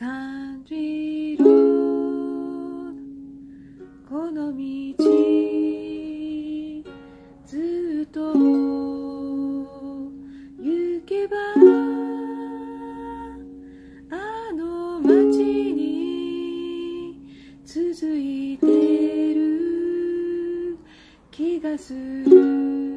感じろこの道ずっと行けばあの街に続いてる気がする。